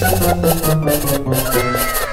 Thank you.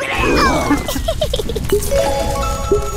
Thank oh.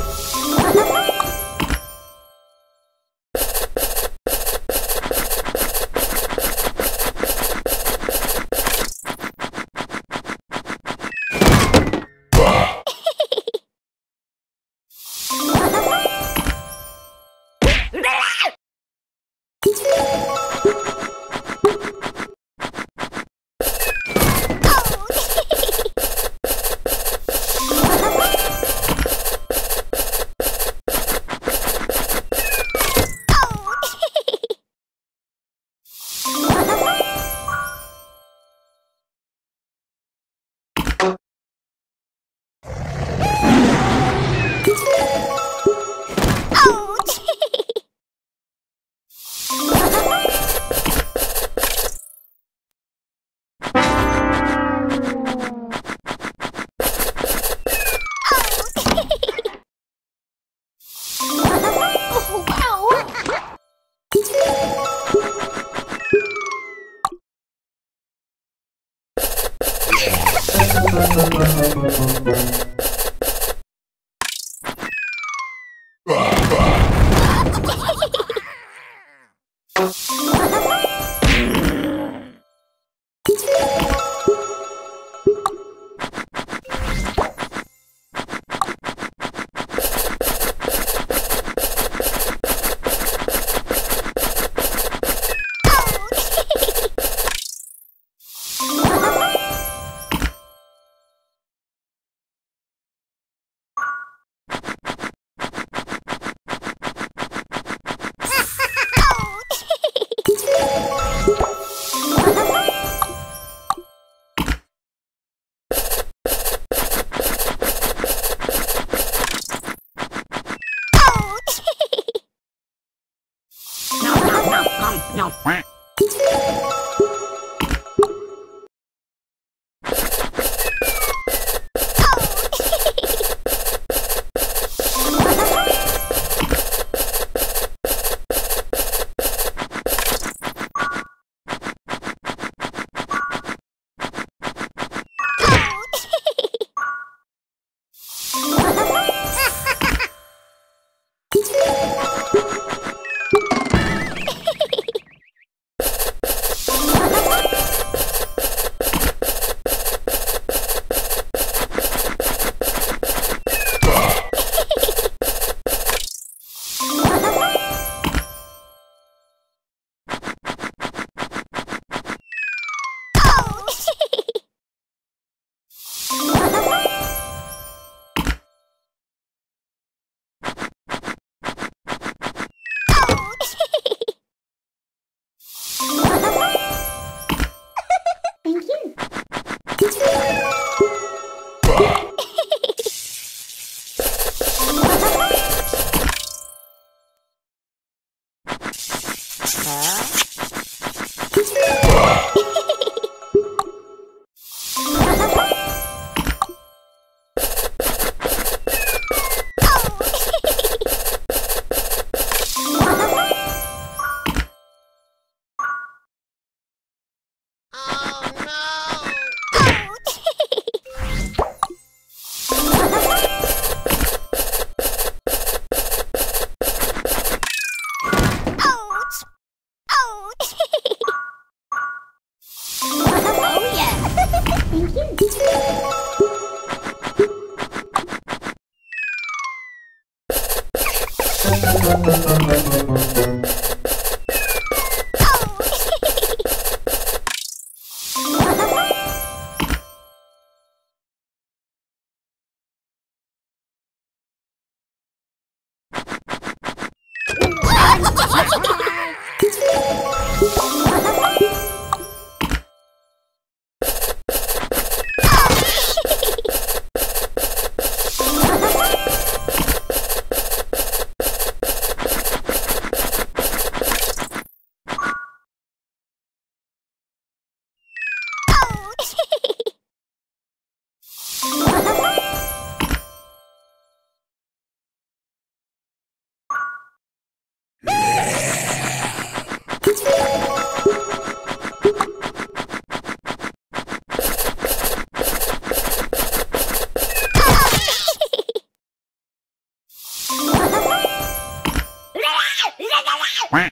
Oh, wow!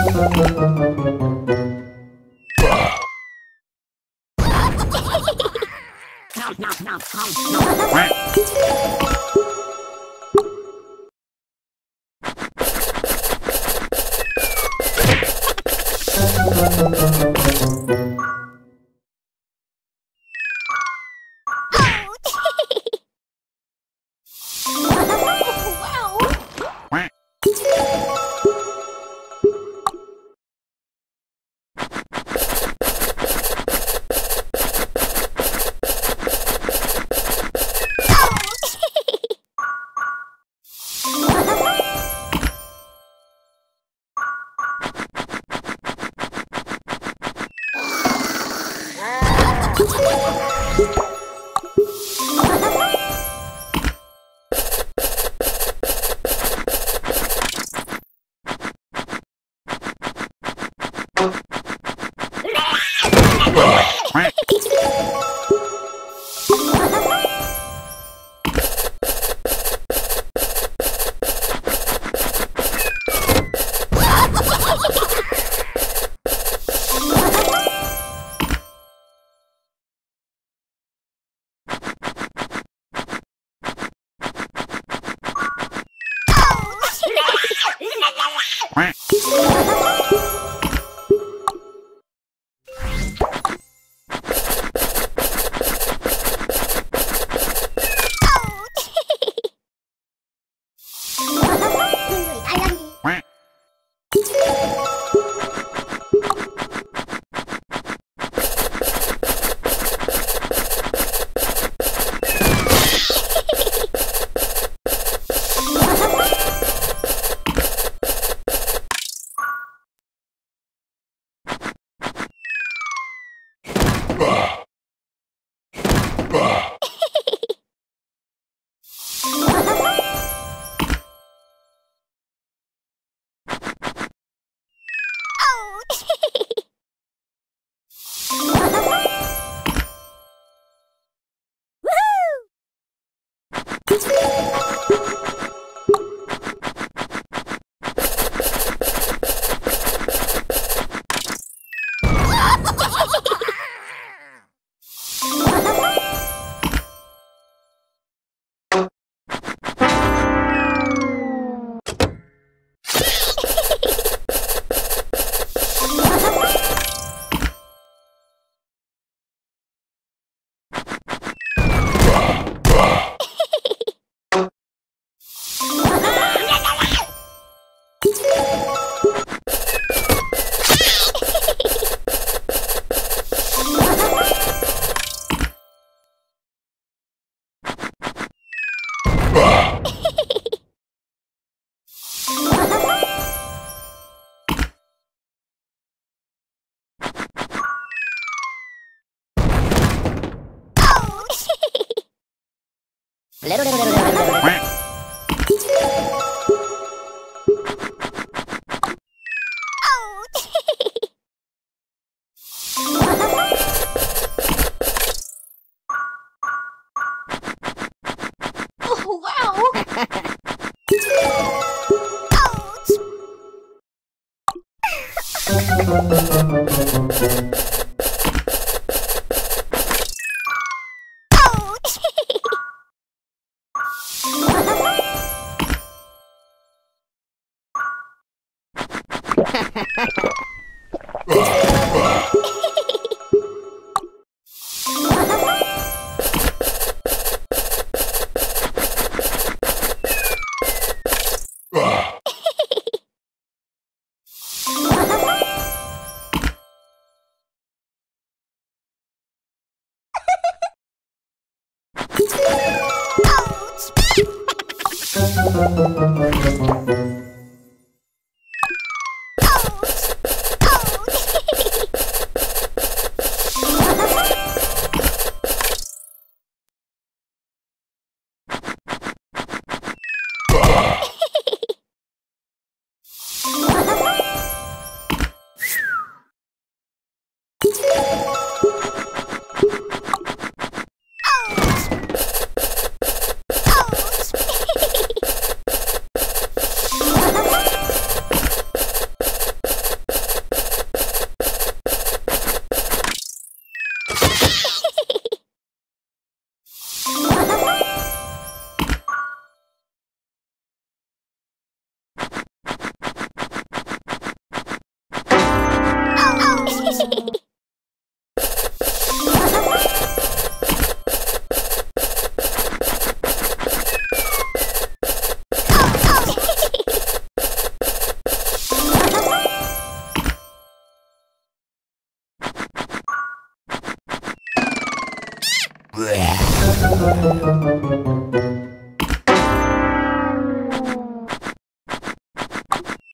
Oh, Oh,